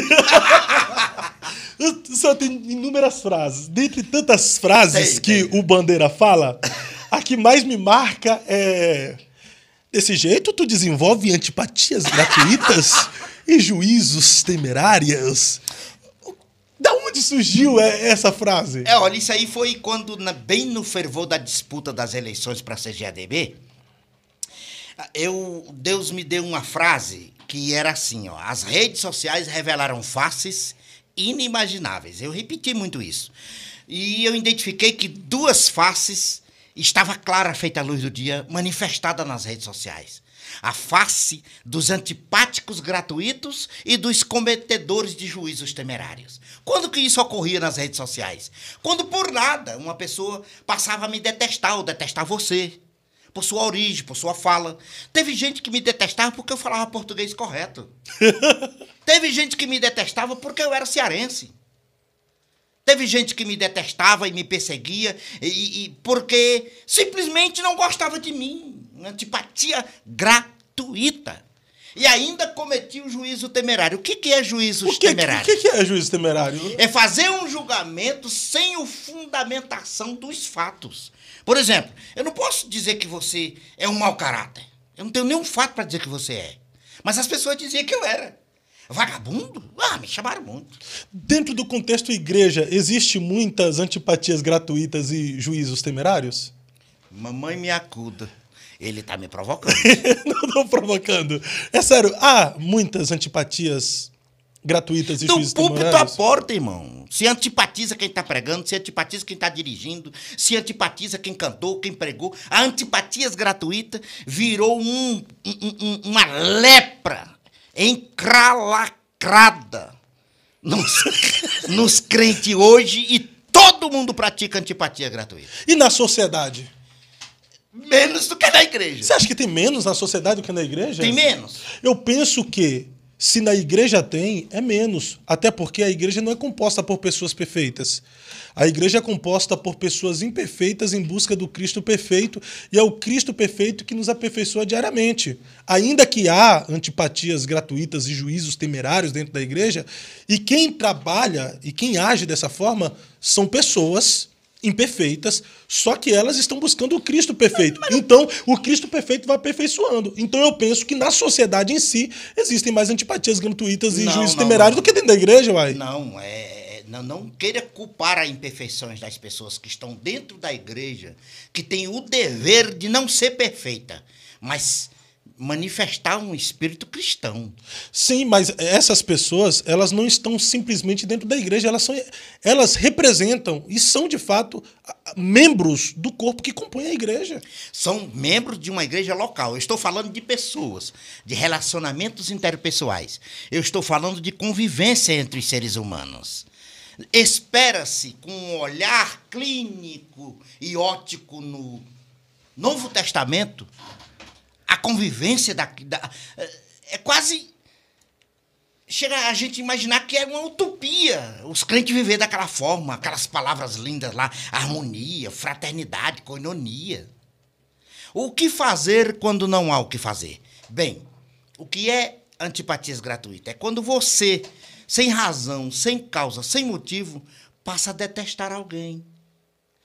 O senhor tem inúmeras frases. Dentre tantas frases que o Bandeira fala, a que mais me marca é. Desse jeito, tu desenvolve antipatias gratuitas e juízos temerários. Da onde surgiu essa frase? É, olha, isso aí foi quando, bem no fervor da disputa das eleições para a CGADB, eu, Deus me deu uma frase que era assim, ó, as redes sociais revelaram faces inimagináveis. Eu repeti muito isso. E eu identifiquei que duas faces estava clara, feita a luz do dia, manifestada nas redes sociais. A face dos antipáticos gratuitos e dos cometedores de juízos temerários. Quando que isso ocorria nas redes sociais? Quando por nada uma pessoa passava a me detestar ou detestar você, por sua origem, por sua fala. Teve gente que me detestava porque eu falava português correto. Teve gente que me detestava porque eu era cearense. Teve gente que me detestava e me perseguia e, e porque simplesmente não gostava de mim. Uma antipatia gratuita. E ainda cometi o juízo temerário. O que, que é juízo que, temerário? O que, que é juízo temerário? É fazer um julgamento sem o fundamentação dos fatos. Por exemplo, eu não posso dizer que você é um mau caráter. Eu não tenho nenhum fato para dizer que você é. Mas as pessoas diziam que eu era. Vagabundo? Ah, me chamaram muito. Dentro do contexto igreja, existe muitas antipatias gratuitas e juízos temerários? Mamãe me acuda. Ele tá me provocando. não tô provocando. É sério, há muitas antipatias gratuitas e juízes púlpito à porta, irmão. Se antipatiza quem está pregando, se antipatiza quem está dirigindo, se antipatiza quem cantou, quem pregou. A antipatias gratuita virou um, um, uma lepra encralacrada nos, nos crentes hoje e todo mundo pratica antipatia gratuita. E na sociedade? Menos do que na igreja. Você acha que tem menos na sociedade do que na igreja? Tem menos. Eu penso que se na igreja tem, é menos. Até porque a igreja não é composta por pessoas perfeitas. A igreja é composta por pessoas imperfeitas em busca do Cristo perfeito, e é o Cristo perfeito que nos aperfeiçoa diariamente. Ainda que há antipatias gratuitas e juízos temerários dentro da igreja, e quem trabalha e quem age dessa forma são pessoas imperfeitas, só que elas estão buscando o Cristo perfeito. Então, o Cristo perfeito vai aperfeiçoando. Então, eu penso que na sociedade em si existem mais antipatias gratuitas e não, juízos não, temerários não. do que dentro da igreja, uai. Não, é, é, não, não queira culpar as imperfeições das pessoas que estão dentro da igreja, que têm o dever de não ser perfeita, mas manifestar um espírito cristão. Sim, mas essas pessoas, elas não estão simplesmente dentro da igreja, elas, são, elas representam e são, de fato, membros do corpo que compõe a igreja. São membros de uma igreja local. Eu estou falando de pessoas, de relacionamentos interpessoais. Eu estou falando de convivência entre os seres humanos. Espera-se, com um olhar clínico e ótico no Novo Testamento, a convivência da, da, é quase chega a gente imaginar que é uma utopia os crentes viver daquela forma, aquelas palavras lindas lá, harmonia, fraternidade, coinonia. O que fazer quando não há o que fazer? Bem, o que é antipatias gratuitas? É quando você, sem razão, sem causa, sem motivo, passa a detestar alguém,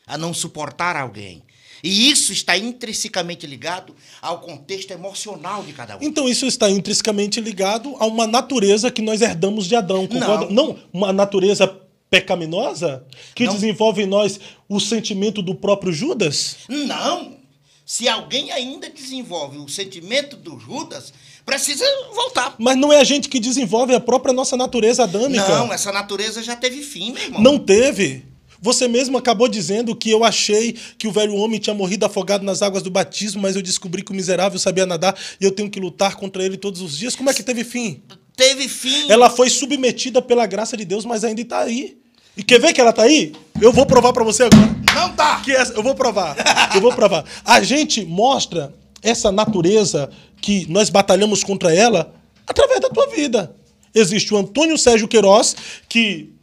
a não suportar alguém, e isso está intrinsecamente ligado ao contexto emocional de cada um. Então isso está intrinsecamente ligado a uma natureza que nós herdamos de Adão, concorda? Não, Não uma natureza pecaminosa que Não. desenvolve em nós o sentimento do próprio Judas? Não. Se alguém ainda desenvolve o sentimento do Judas, precisa voltar. Mas não é a gente que desenvolve a própria nossa natureza adâmica. Não, essa natureza já teve fim, meu irmão. Não teve. Você mesmo acabou dizendo que eu achei que o velho homem tinha morrido afogado nas águas do batismo, mas eu descobri que o miserável sabia nadar e eu tenho que lutar contra ele todos os dias. Como é que teve fim? Teve fim. Ela foi submetida pela graça de Deus, mas ainda está aí. E quer ver que ela está aí? Eu vou provar para você agora. Não tá. Que essa, eu vou provar. eu vou provar. A gente mostra essa natureza que nós batalhamos contra ela através da tua vida. Existe o Antônio Sérgio Queiroz, que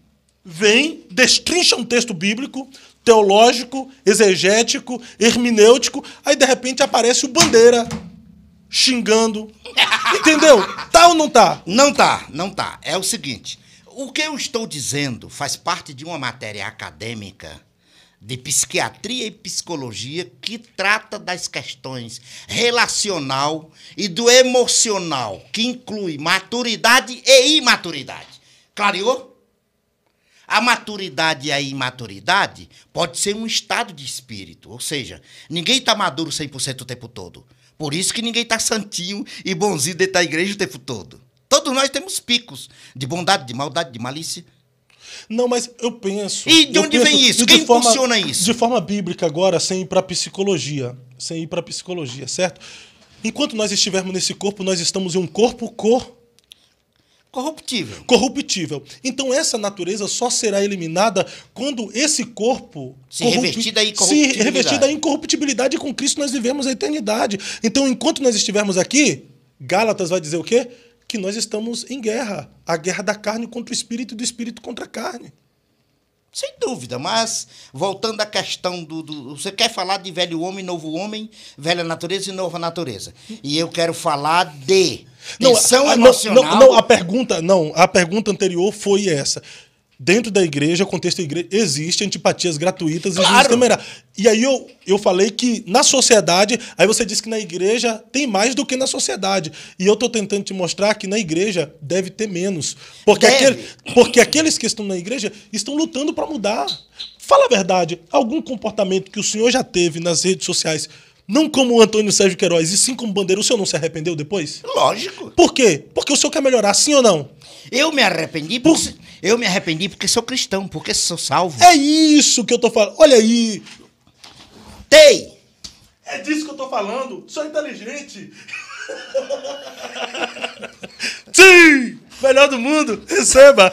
vem, destrincha um texto bíblico, teológico, exegético, hermenêutico, aí de repente aparece o Bandeira. xingando. Entendeu? Tá ou não tá? Não tá, não tá. É o seguinte: o que eu estou dizendo faz parte de uma matéria acadêmica de psiquiatria e psicologia que trata das questões relacional e do emocional, que inclui maturidade e imaturidade. Clareou? A maturidade e a imaturidade pode ser um estado de espírito, ou seja, ninguém está maduro 100% o tempo todo. Por isso que ninguém está santinho e bonzinho dentro da igreja o tempo todo. Todos nós temos picos de bondade, de maldade, de malícia. Não, mas eu penso. E de onde penso, vem isso? Quem funciona isso? De forma bíblica agora, sem ir para psicologia, sem ir para psicologia, certo? Enquanto nós estivermos nesse corpo, nós estamos em um corpo cor corruptível. Corruptível. Então essa natureza só será eliminada quando esse corpo se revestir da incorruptibilidade. Se revestir da incorruptibilidade com Cristo nós vivemos a eternidade. Então enquanto nós estivermos aqui, Gálatas vai dizer o quê? Que nós estamos em guerra, a guerra da carne contra o espírito e do espírito contra a carne. Sem dúvida, mas voltando à questão do, do, Você quer falar de velho homem, novo homem, velha natureza e nova natureza. E eu quero falar de não, a, emocional. Não, não, a pergunta, não, a pergunta anterior foi essa. Dentro da igreja, contexto da igreja, existe antipatias gratuitas claro. e E aí eu, eu falei que na sociedade, aí você disse que na igreja tem mais do que na sociedade. E eu estou tentando te mostrar que na igreja deve ter menos. Porque. Aquele, porque aqueles que estão na igreja estão lutando para mudar. Fala a verdade, algum comportamento que o senhor já teve nas redes sociais não como o Antônio Sérgio Queiroz, e sim como Bandeira, o senhor não se arrependeu depois? Lógico. Por quê? Porque o senhor quer melhorar, sim ou não? Eu me arrependi Por... porque, eu me arrependi porque sou cristão, porque sou salvo. É isso que eu tô falando. Olha aí. Tei! É disso que eu tô falando. Sou inteligente. sim! Melhor do mundo, receba!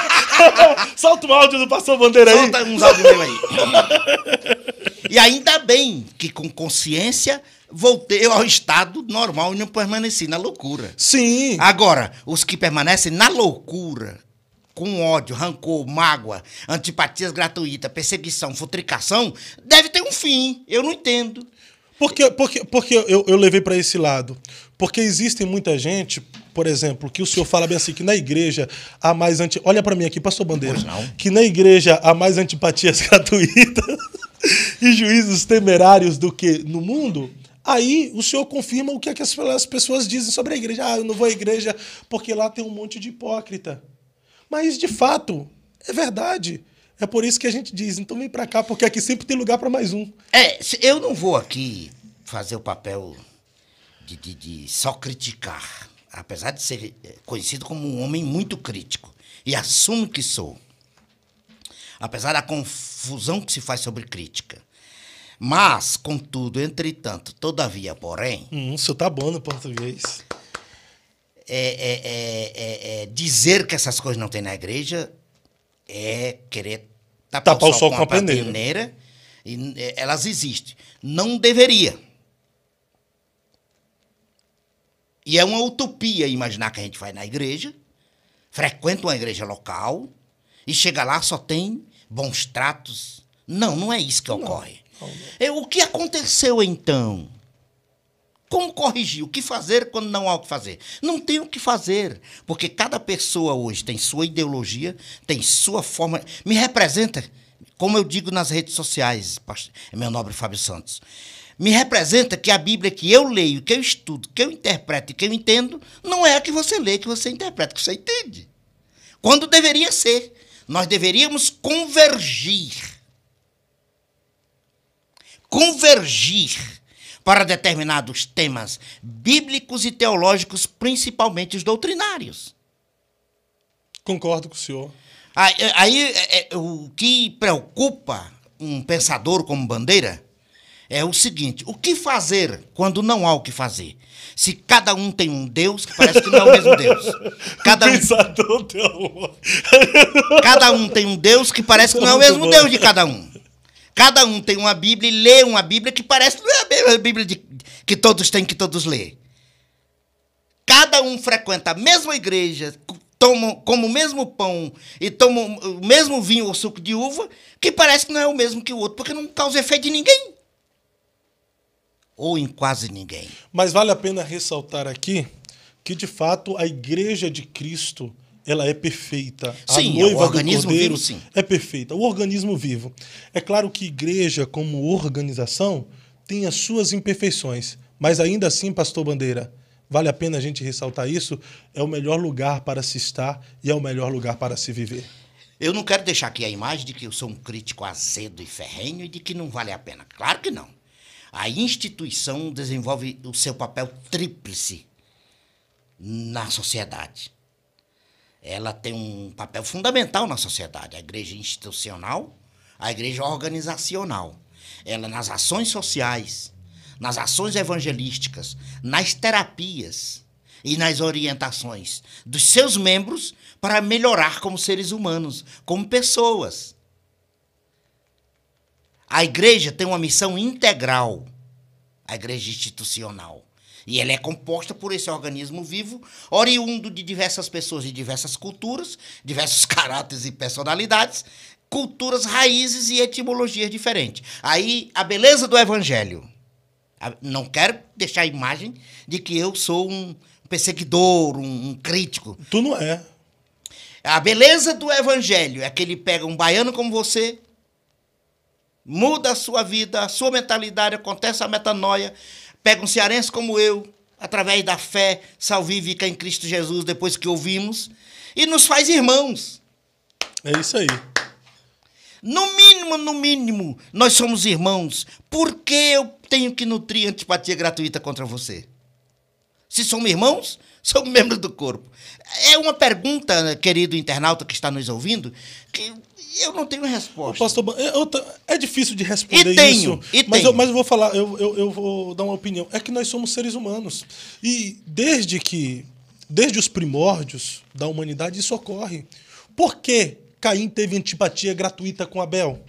Solta o áudio do Pastor Bandeira aí. Solta uns áudios meu aí. e ainda bem que com consciência voltei ao estado normal e não permaneci na loucura. Sim. Agora, os que permanecem na loucura, com ódio, rancor, mágoa, antipatias gratuitas, perseguição, futricação, deve ter um fim. Eu não entendo. Porque, porque, porque eu, eu levei para esse lado. Porque existem muita gente, por exemplo, que o senhor fala bem assim, que na igreja há mais anti... Olha para mim aqui, pastor Bandeira. Que na igreja há mais antipatias gratuitas e juízos temerários do que no mundo. Aí o senhor confirma o que, é que as pessoas dizem sobre a igreja. Ah, eu não vou à igreja porque lá tem um monte de hipócrita. Mas, de fato, é verdade. É por isso que a gente diz, então vem para cá, porque aqui sempre tem lugar para mais um. É, eu não vou aqui fazer o papel de, de, de, só criticar, apesar de ser conhecido como um homem muito crítico, e assumo que sou, apesar da confusão que se faz sobre crítica. Mas, contudo, entretanto, todavia, porém. Hum, o senhor tá bom no português. É, é, é, é, é dizer que essas coisas não tem na igreja é querer tapar, tapar o sol, com, com a peneira. peneira e, é, elas existem. Não deveria. E é uma utopia imaginar que a gente vai na igreja, frequenta uma igreja local e chega lá só tem bons tratos. Não, não é isso que não, ocorre. Não, não. É, o que aconteceu então? Como corrigir? O que fazer quando não há o que fazer? Não tem o que fazer, porque cada pessoa hoje tem sua ideologia, tem sua forma. Me representa, como eu digo nas redes sociais, meu nobre Fábio Santos. Me representa que a Bíblia que eu leio, que eu estudo, que eu interpreto e que eu entendo, não é a que você lê, que você interpreta, que você entende. Quando deveria ser. Nós deveríamos convergir. Convergir para determinados temas bíblicos e teológicos, principalmente os doutrinários. Concordo com o senhor. Aí, aí é, é, o que preocupa um pensador como Bandeira é o seguinte: o que fazer quando não há o que fazer? Se cada um tem um Deus que parece que não é o mesmo Deus. Cada um, pensador um... cada um tem um Deus que parece que não é o mesmo Deus de cada um. Cada um tem uma Bíblia e lê uma Bíblia que parece que não é a mesma Bíblia de, que todos têm, que todos lê. Cada um frequenta a mesma igreja, toma, come o mesmo pão e toma o mesmo vinho ou suco de uva, que parece que não é o mesmo que o outro, porque não causa efeito de ninguém. Ou em quase ninguém. Mas vale a pena ressaltar aqui que, de fato, a igreja de Cristo ela é perfeita. Sim, a noiva o organismo do Cordeiro vivo, sim. é perfeita. O organismo vivo. É claro que igreja, como organização, tem as suas imperfeições. Mas ainda assim, pastor Bandeira, vale a pena a gente ressaltar isso, é o melhor lugar para se estar e é o melhor lugar para se viver. Eu não quero deixar aqui a imagem de que eu sou um crítico azedo e ferrenho e de que não vale a pena. Claro que não. A instituição desenvolve o seu papel tríplice na sociedade. Ela tem um papel fundamental na sociedade, a igreja institucional, a igreja organizacional. Ela nas ações sociais, nas ações evangelísticas, nas terapias e nas orientações dos seus membros para melhorar como seres humanos, como pessoas. A igreja tem uma missão integral, a igreja institucional. E ela é composta por esse organismo vivo, oriundo de diversas pessoas de diversas culturas, diversos caráteres e personalidades, culturas, raízes e etimologias diferentes. Aí, a beleza do evangelho. Não quero deixar a imagem de que eu sou um perseguidor, um, um crítico. Tu não é. A beleza do evangelho é que ele pega um baiano como você, muda a sua vida, a sua mentalidade, acontece a metanoia, pega um cearense como eu, através da fé salvífica em Cristo Jesus, depois que ouvimos, e nos faz irmãos. É isso aí. No mínimo, no mínimo, nós somos irmãos. Por que eu tenho que nutrir antipatia gratuita contra você? Se somos irmãos, somos membros do corpo. É uma pergunta, querido internauta que está nos ouvindo, que eu não tenho resposta. Pastor, eu, eu, é difícil de responder e tenho, isso. E mas, tenho. Eu, mas eu vou falar, eu, eu, eu vou dar uma opinião. É que nós somos seres humanos. E desde que, desde os primórdios da humanidade, isso ocorre. Por que Caim teve antipatia gratuita com Abel?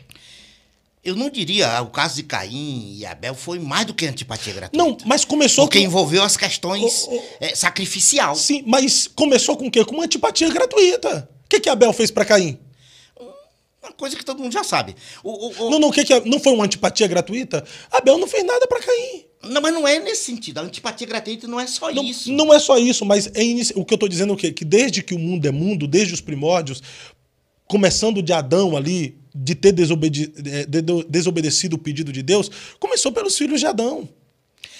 Eu não diria, o caso de Caim e Abel foi mais do que antipatia gratuita. Não, mas começou Porque com... envolveu as questões O- o- é, sacrificial. Sim, mas começou com o quê? Com uma antipatia gratuita. O que, que Abel fez para Caim? Uma coisa que todo mundo já sabe. O, o- o- Não, não, o que que, não foi uma antipatia gratuita? Abel não fez nada para Caim. Não, mas não é nesse sentido. A antipatia gratuita não é só Não, isso. não é só isso, mas é inici- o que eu estou dizendo é o quê? Que desde que o mundo é mundo, desde os primórdios, começando de Adão ali, de ter desobede- eh, de- desobedecido o pedido de Deus, começou pelos filhos de Adão.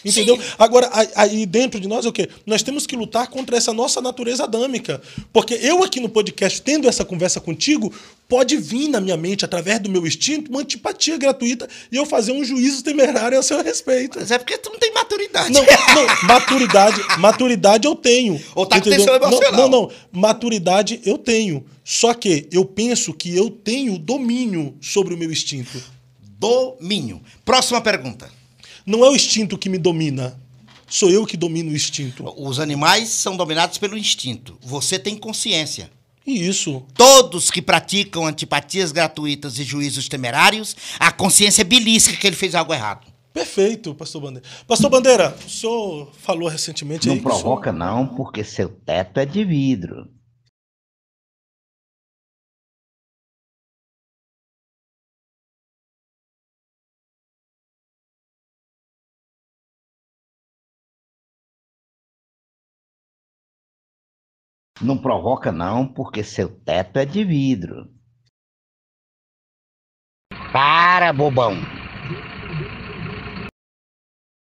Entendeu? Sim. Agora, aí dentro de nós é o quê? Nós temos que lutar contra essa nossa natureza adâmica. Porque eu aqui no podcast, tendo essa conversa contigo, pode vir na minha mente, através do meu instinto, uma antipatia gratuita e eu fazer um juízo temerário a seu respeito. Mas é porque tu não tem maturidade. Não, não, maturidade, maturidade eu tenho. Ou tá com entendeu? tensão emocional. Não, não, não, maturidade eu tenho. Só que eu penso que eu tenho domínio sobre o meu instinto. Domínio. Próxima pergunta. Não é o instinto que me domina. Sou eu que domino o instinto. Os animais são dominados pelo instinto. Você tem consciência. E isso. Todos que praticam antipatias gratuitas e juízos temerários, a consciência é belisca que ele fez algo errado. Perfeito, pastor Bandeira. Pastor Bandeira, o senhor falou recentemente Não aí que o senhor- provoca, não, porque seu teto é de vidro. Não provoca, não, porque seu teto é de vidro. Para, bobão.